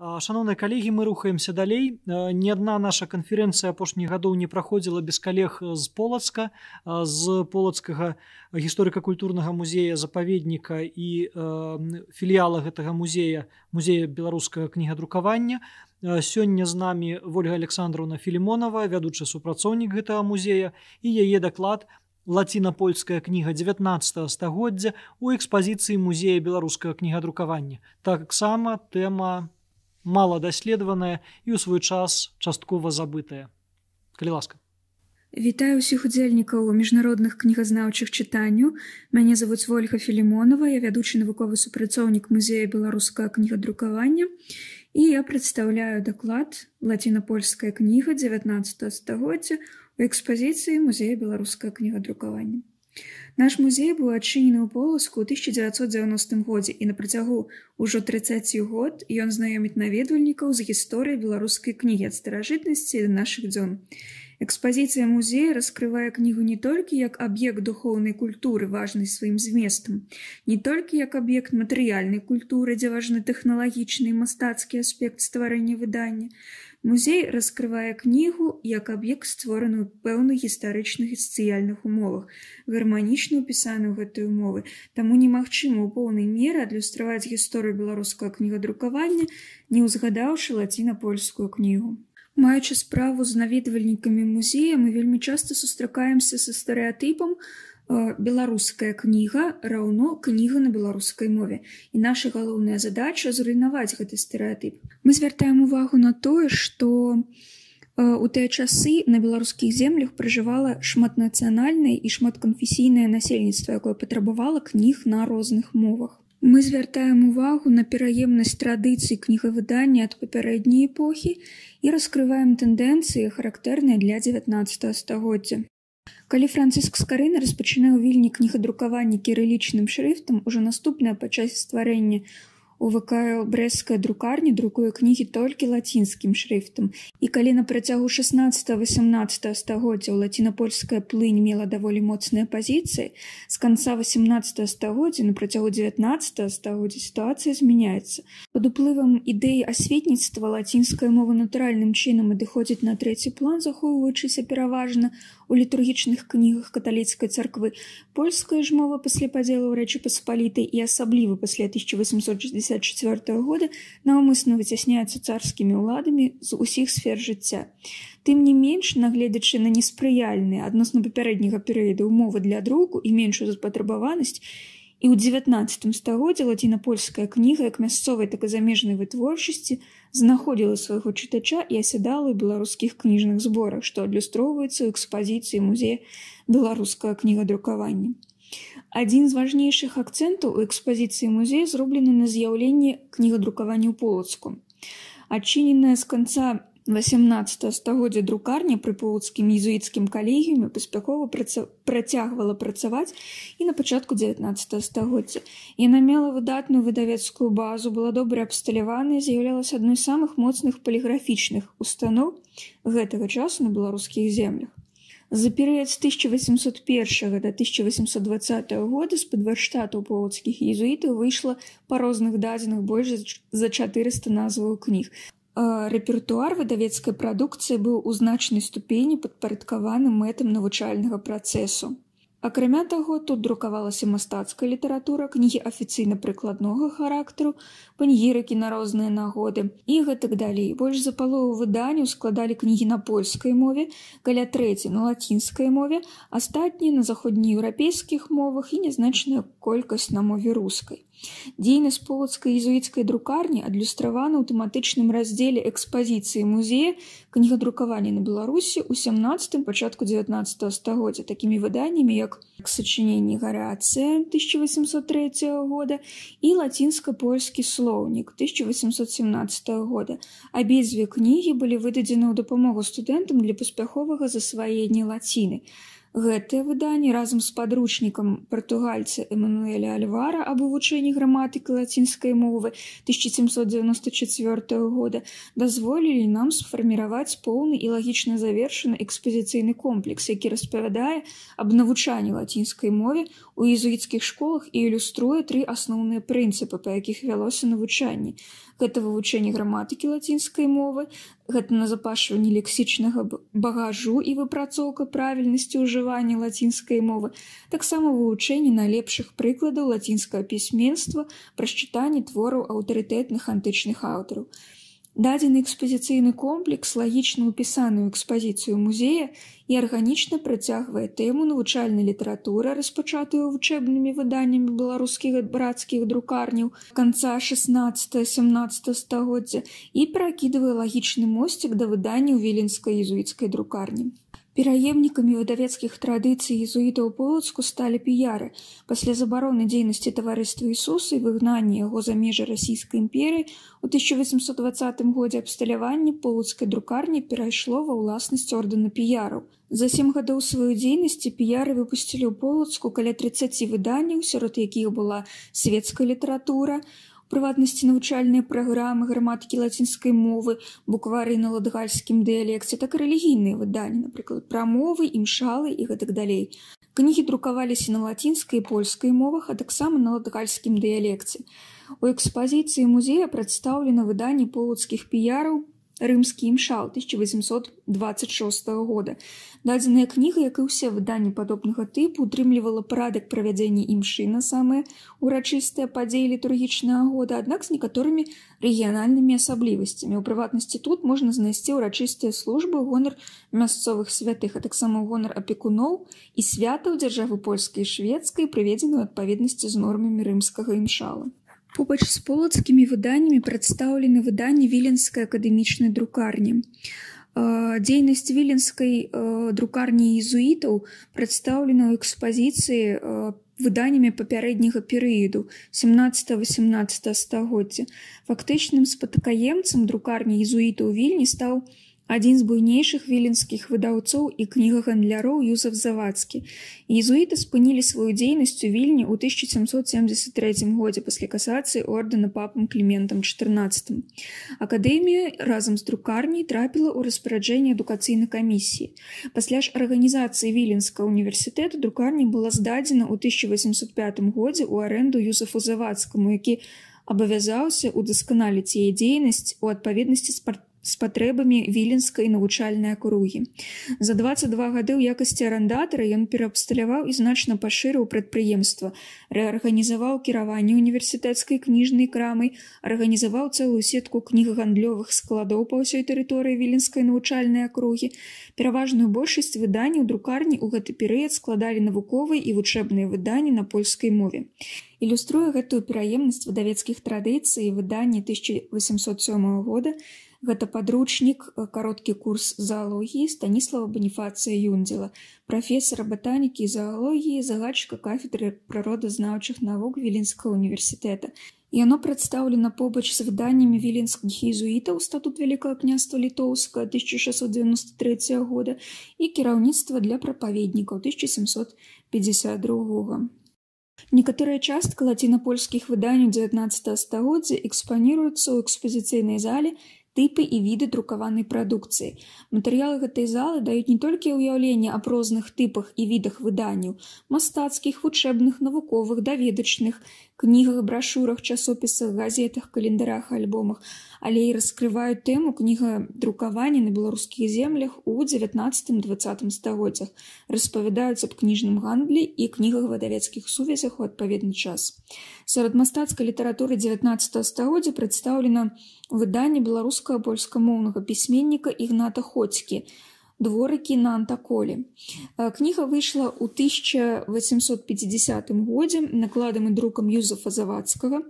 шаноўныя калегі мы рухаемся далей. Не адна наша канферэнцыя апошніх гадоў не праходзіла без калег з полацка з полацкага гісторыка-культурнага музея запаведніка і філіяла гэтага музея музея беларускага кнігадрукавання. Сёння з намі ольга александровна філімонова вядучы супрацоўнік гэтага музея і яе даклад лаціна-польская кніга 19 стагоддзя у экспазіцыі музея беларускага кнігадрукавання. Таксама тэма мала даследаваная і ў свой час часткова забытая калі ласка Вітаю ўсіх удзельнікаў міжнародных кнігазнаўчых чытанняў. Мяне завуць ольга Філімонова, я вядучы навуковы супрацоўнік музея беларускага кнігадрукавання. І я прадстаўляю даклад лацінапольская кніга 19 стагоддзя у экспазіцыі музея беларускага кнігадрукавання. Наш музей быў адчынены ў поласку ў 1990 годзе і на працягу ўжо 30 год ён знаёміць наведвальнікаў з гісторыяй беларускай кнігі ад старажытнасці нашых дзён. Экспазіцыя музея раскрывае кнігу не толькі як аб'ект духоўнай культуры важнай сваім зместам, не толькі як аб'ект матэрыяльнай культуры, дзе важны тэхналагічны мастацкі аспект стварэння выдання, Музей раскрывае кнігу як аб'ект створаны ў пэўных гістарычных і сацыяльных умовах, гарманічна ўпісаны ў гэтай умовы, таму немагчыма ў поўнай меры адлюстраваць гісторыю беларускага кнігадрукавання, не ўзгадаўшы лаціна-польскую кнігу. Маючы справу з наведвальнікамі музея, мы вельмі часта сустракаемся са стэеатыпам, беларуская кніга раўно кніга на беларускай мове. І наша галоўная задача зруйнаваць гэты стэеатып мы звяртаем увагу на тое што у тыя часы на беларускіх землях пражывала шматнацыянальнае і шматканфесійнае насельніцтва якое патрабавала кніг на розных мовах. Мы звяртаем увагу на пераемнасць традыцый кнігавыдання ад папярэдняй эпохі і раскрываем тэндэнцыі характэрныя для 19 стагоддзя Калі францыск скарына распачынаў вільні кнігадрукавання кірылічным шрыфтам ужо наступнае па часе стварэння У ВКЛ брэсцкая друкарня друкуе кнігі толькі лацінскім шрыфтам. І калі на працягу 16-18 стагоддзя лацінапольская плынь мела даволі моцныя пазіцыі, з канца 18 стагоддзя на працягу 19 стагоддзя сітуацыя змяняецца. Пад уплывам ідэі асветніцтва лацінская мова натуральным чынам адыходзіць на трэці план, захоўваючыся пераважна у літургічных кнігах каталіцкай царквы. Польская ж мова пасля падзелу рэчы паспалітай і асабліва пасля 1860 1954 года наўмысна выцясняецца царскімі ўладамі з усіх сфер жыцця. Тым не менш, нагледзячы на неспрыяльныя адносна папярэдняга перыяда ўмовы для друку і меншую запатрабаванасць, і ў 19 стагоддзе лацінапольская кніга як мясцовай так і замежнай вытворчасці знаходзіла свайго чытача і асядала ў беларускіх кніжных зборах, што адлюстроўваецца ў экспазіцыі музея беларускага кнігадрукавання. Адзін з важнейшых акцэнтаў у экспазіцыі музея зроблены на з'яўленне кнігадрукавання ў полацку. Адчыненая з канца 18 стагоддзя друкарня пры полацкім езуіцкім калегіуме паспяхова праца... працягвала працаваць і на пачатку 19 стагоддзя. Яна мела выдатную выдавецкую базу, была добра абсталяваная, з'яўлялася адной з самых моцных паліграфічных устаноў гэтага часу на беларускіх землях. За перыяд з 1801 до 1820 года з-пад варштатаў полацкіх езуітаў выйшла па розных дадзеных больш за 400 назваў кніг. Рэпертуар выдавецкай прадукцыі быў у значнай ступені падпарадкаваны мэтам навучальнага працэсу. Акрамя таго, тут друкавалася мастацкая літаратура, кнігі афіцыйна-прыкладнога характару, паньгірыкі на розныя нагоды і гэтак далей. Больш за палову выданняў складалі кнігі на польскай мове, каля трэці на лацінскай мове, астатнія на заходнееўрапейскіх мовах і нязначная колькасць на мове рускай. Дзейнасць полацкай езуіцкай друкарні адлюстравана ў тэматычным раздзеле экспазіцыі музея кнігадрукавання на беларусі ў 17 пачатку 19 стагоддзя такімі выданнямі як сачыненні гарацыя 1803 года і лацінска-польскі слоўнік 1817 года. Абедзве кнігі былі выдадзены ў дапамогу студэнтам для паспяховага засваення лаціны Гэтыя выданні разам з падручнікам партугальца Эмануэля Альвара аб вывучэнні граматыкі лацінскай мовы 1794 года дазволілі нам сфарміраваць поўны і лагічна завершаны экспазіцыйны комплекс, які распавядае аб навучанні лацінскай мове у езуіцкіх школах і ілюструе тры асноўныя прынцыпы, па якіх вялося навучанне гэта вывучэнне граматыкі лацінскай мовы гэта назапашванне лексічнага багажу і выпрацоўка правільнасці ўжывання лацінскай мовы таксама вывучэнне найлепшых прыкладаў лацінскага пісьменства праз чытанне твораў аўтарытэтных антычных аўтараў Дадзены экспазіцыйны комплекс лагічна ўпісаную экспазіцыю музея і арганічна працягвае тэму навучальнай літаратуры, распачатую вучэбнымі выданнямі беларускіх брацкіх друкарняў канца 16-17 стагоддзя і перакідвае лагічны мосцік да выдання ў віленскай езуіцкай друкарні. Пераемнікамі выдавецкіх традыцый езуітаў полацку сталі піяры. Пасля забароны дзейнасці таварыства Ісуса і выгнання яго за межы расійскай імперыі у 1820 годзе абсталяванне полацкай друкарні перайшло ва ўласнасць ордэна піяраў. За сем гадоў сваёй дзейнасці піяры выпусцілі ў полацку каля 30 выданняў, сярод якіх была светская літаратура, прыватнасці навучальныя праграмы граматыкі лацінскай мовы буквары на ладгальскім дыялекце так і рэлігійныя выданні напрыклад прамовы імшалы і гэтак далей. Кнігі друкаваліся на лацінскай польскай мовах а таксама на ладгальскім дыялекце. У экспазіцыі музея прадстаўлена выданні полацкіх піяраў рымскі імшал 1826 года. Дадзеная кніга як і ўсе выданні падобнага тыпу утрымлівала парадак правядзення імшы на самыя урачыстыя падзеі літургічнага года аднак з некаторымі рэгіянальнымі асаблівасцямі. У прыватнасці тут можна знайсці ўрачыстыя службы гонар мясцовых святых а таксама гонар апекуноў і святаў дзяржавы польскай шведскай прыведзеную адпаведнасці з нормамі рымскага імшала Побач з полацкімі выданнямі прадстаўлены выданні віленскай акадэмічнай друкарні. Дзейнасць віленскай друкарні езуітаў прадстаўлена ў экспазіцыі выданнямі папярэдняга перыяду 17-18 стагоддзя. Фактычным спатакаемцам друкарні езуітаў вільні стаў адзін з буйнейшых віленскіх выдаўцоў і кнігагандляроў юзаф завадскі. Езуіты спынілі сваю дзейнасць у вільні ў 1773 годзе пасля касацыі ордэна папам кліментам 14 акадэмію разам з друкарняй трапіла ў распараджэнне адукацыйнай камісіі. Пасля ж арганізацыі віленска універсітэта друкарні была здадзена ў 1805 годзе ў аренду юзафу завадскаму які абавязаўся удасканаліць яе дзейнасць у адпаведнасці спарт з патрэбамі віленскай навучальнай акругі. За 22 гады ў якасці арандатара ён пераабсталяваў і значна пашырыў прадпрыемства, рэарганізаваў кіраванне універсітэцкай кніжнай крамай, арганізаваў цэлую сетку кнігагандлёвых складоў па ўсёй тэрыторыі віленскай навучальнай акругі. Пераважную большасць выданняў друкарні ў гэты перыяд складалі навуковыя і вучэбныя выданні на польскай мове. Ілюструе гэтую пераемнасць выдавецкіх традыцый выданні 1807 года, Гэта падручнік э, кароткі курс заалогіі станіслава баніфацыя юндзела прафесара батанікі заалогіі загадчыка кафедры прыродазнаўчых навук віленскага універсітэта. Яно прадстаўлена побач з выданнямі віленскіх езуітаў статут вялікага княства літоўска 1693 года і кіраўніцтва для прапаведнікаў 1752 Некаторая частка лацінапольскіх выданняў 19 стагоддзя экспаніруецца ў экспазіцыйнай зале тыпы і віды друкаванай прадукцыі. Матэрыялы гэтай залы даюць не толькі ўяўленне аб розных тыпах і відах выданняў, мастацкіх, вучэбных, навуковых, даведачных, кнігах, брашурах, часопісах, газетах, календарах, альбомах, але і раскрываюць тэму кніга друкавання на беларускіх землях у 19-20 стагоддзях, распавядаюць аб кніжным гандлі і кнігах выдавецкіх сувязях у адпаведны час. Сярод мастацкай літаратуры 19 стагоддзя прадстаўлена выданне беларускага польскамоўнага пісьменніка ігната хоцькі, дворыкі на антаколе. Кніга выйшла ў 1850 годзе накладам і друкам Юзафа завадскага.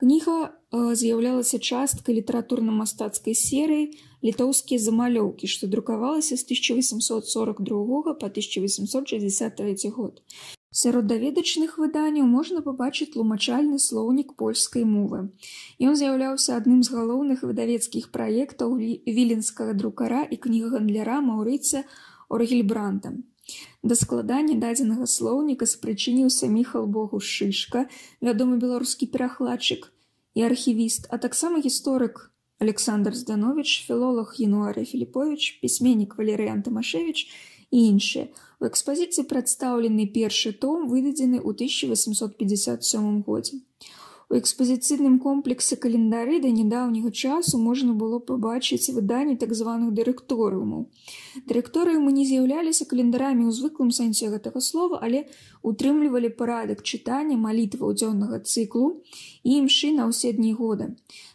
Кніга з'яўлялася часткай літаратурна-мастацкай серыі літоўскія замалёўкі, што друкавалася з 1842 па 1863 год. Сярод даведачных выданняў можна пабачыць тлумачальны слоўнік польскай мовы. Ён з'яўляўся адным з галоўных выдавецкіх праектаў віленскага друкара і кнігагандляра Маўрыца Оргельбранта. Да складання дадзенага слоўніка спрычыніўся міхал богу шышка, вядомы беларускі перакладчык і архівіст, а таксама гісторык Александр Зданович, філолог Януарый Філіпович, пісьменнік Валерыян Тамашевич і іншыя. У экспазіцыі прадстаўлены першы том, выдадзены ў 1857 годзе. У экспазіцыйным комплексе календары да нядаўняга часу можна было пабачыць выданні так званых дырэкторыумаў. Дырэкторыумы не з'яўляліся календарамі ў звыклым сэнсе гэтага слова, але утрымлівалі парадак чытання малітва дзённага цыклу і імшы на ўсе дні года.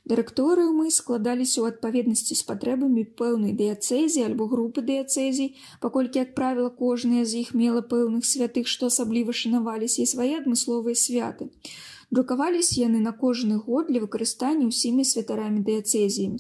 Дырэкторыумы складаліся ў адпаведнасці з патрэбамі пэўнай дыяцэзіі альбо групы дыяцэзій, паколькі, як правіла, кожная з іх мела пэўных святых, што асабліва шанаваліся і свае адмысловыя святы. Друкаваліся яны на кожны год для выкарыстання ўсімі святарамі дыяцэзіямі.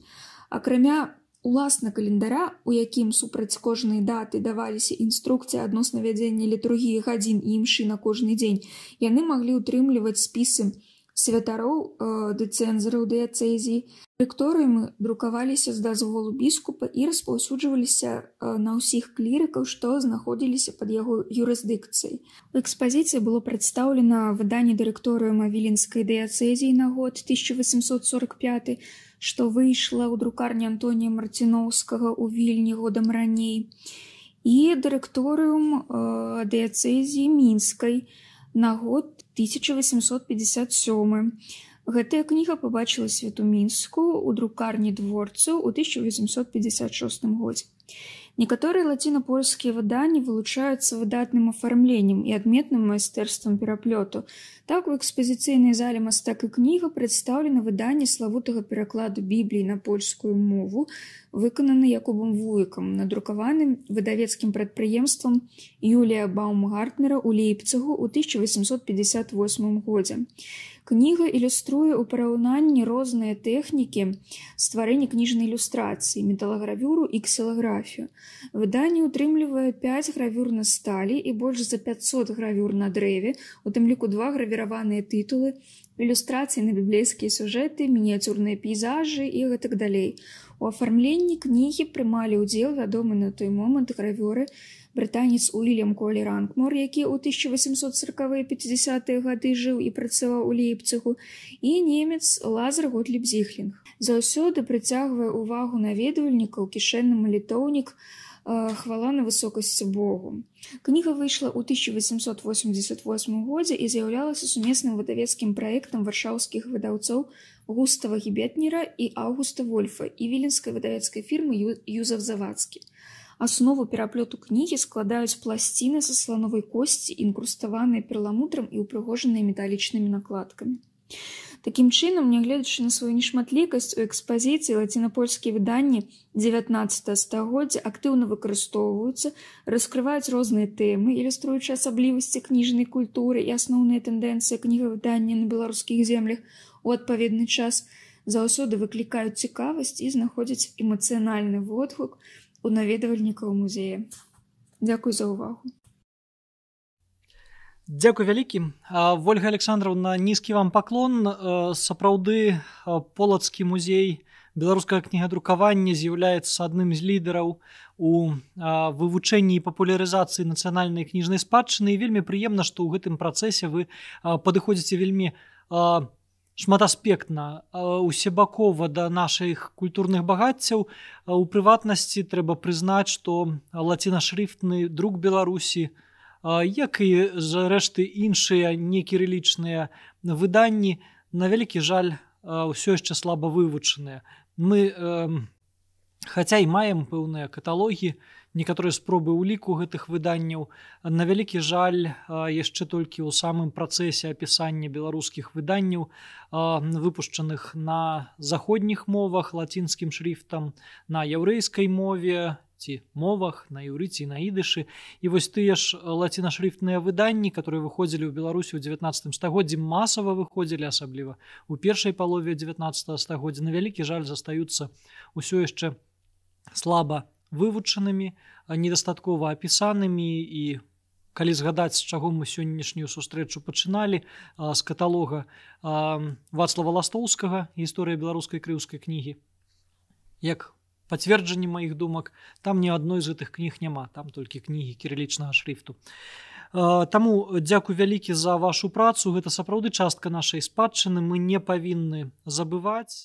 Акрамя уласна календара, у якім супраць кожнай даты даваліся інструкцыі адносна вядзення літургіі гадзін і імшы на кожны дзень, яны маглі ўтрымліваць спісы святароў э, дэцэнзараў дыяцэзіі рыкторыямі друкаваліся з дазволу біскупа і распаўсюджваліся э, на ўсіх клірыкаў што знаходзіліся пад яго юрысдыкцыяй у экспазіцыі было прадстаўлена выданне дырэкторыума віленскай дыяцэзіі на год 1845 што выйшла ў друкарні антонія марціноўскага ў вільні годам раней і дырэкторыум э, дыяцэзіі мінскай на год 1857. Гэтая кніга пабачыла свету мінску ў друкарні дворцу ў 1856 годзе. Некаторыя лаціна-польскія выданні вылучаюцца выдатным афармленнем і адметным майстэрствам пераплёту. Так у экспазіцыйнай зале мастак і кніга прадстаўлена выданне славутага перакладу бібліі на польскую мову, выкананы якубам вуікам, надрукаваным выдавецкім прадпрыемствам Юлія Баумгартнера ў Лейпцагу ў 1858 годзе. Кніга ілюструе ў параўнанні розныя тэхнікі стварэння кніжнай ілюстрацыі, металагравюру і ксілаграфію. Выданне ўтрымлівае 5 гравюр на сталі і больш за 500 гравюр на дрэве, у тым ліку два гравіраваныя тытулы, ілюстрацыі на біблейскія сюжэты, мініяцюрныя пейзажы і гэтак далей. У афармленні кнігі прымалі ўдзел вядомы на той момант гравёры, брытанец Уільям Колі Ранкмор, які ў 1840-50-е гады жыў і працаваў у лейпцыгу, і немец Лазар Готліп Зіхлінг. Заўсёды прыцягвае ўвагу наведвальнікаў кішэнны малітоўнік хвала на высокасці Богу. Кніга выйшла ў 1888 годзе і з'яўлялася сумесным выдавецкім праектам варшаўскіх выдаўцоў Густава Гібетнера і Аўгуста Вольфа і віленскай выдавецкай фірмы Юзав Завадскі. Аснову пераплёту кнігі складаюць пласціны са слановай косці, інкруставаныя перламутрам і ўпрыгожаныя металічнымі накладкамі. Такім чынам, нягледзячы на сваю нешматлікасць у экспазіцыі лацінапольскія выданні 19 стагоддзя актыўна выкарыстоўваюцца, раскрываюць розныя тэмы, ілюструючы асаблівасці кніжнай культуры і асноўныя тэндэнцыі кнігавыдання на беларускіх землях у адпаведны час заўсёды выклікаюць цікавасць і знаходзяць эмацыянальны водгук, у наведвальнікаў музея. Дзякуй за ўвагу. Дзякуй вялікі. Ольга александровна нізкі вам паклон. Сапраўды полацкі музей беларускага кнігадрукавання з'яўляецца адным з лідараў у вывучэнні і папулярызацыі нацыянальнай кніжнай спадчыны. Вельмі прыемна што ў гэтым працэсе вы падыходзіце вельмі шматаспектна усебакова да нашых культурных багаццяў. У прыватнасці трэба прызнаць што лацінашрыфтны друк беларусі як і зрэшты іншыя некірылічныя выданні на вялікі жаль ўсё яшчэ слаба вывучаныя. Мы хаця і маем пэўныя каталогі некаторыя спробы ўліку гэтых выданняў на вялікі жаль яшчэ толькі ў самым працэсе апісання беларускіх выданняў выпушчаных на заходніх мовах лацінскім шрифтам на яўрэйскай мове ці мовах на юрыці на ідышы. І вось тыя ж лацінашрифтныя выданні которые выходзілі ў беларусі ў 19 стагоддзі масава выходзілі асабліва у першай палове 19 стагоддзя на вялікі жаль застаюцца ўсё яшчэ слаба вывучанымі недастаткова апісанымі. І калі згадаць з чаго мы сённяшнюю сустрэчу пачыналі з каталога вацлава ластоўскага гісторыя беларускай крыўскай кнігі як пацверджанні маіх думак там ні адной з гэтых кніг няма там толькі кнігі кірылічнага шрифту. Таму дзякуй вялікі за вашу працу. Гэта сапраўды частка нашай спадчыны. Мы не павінны забываць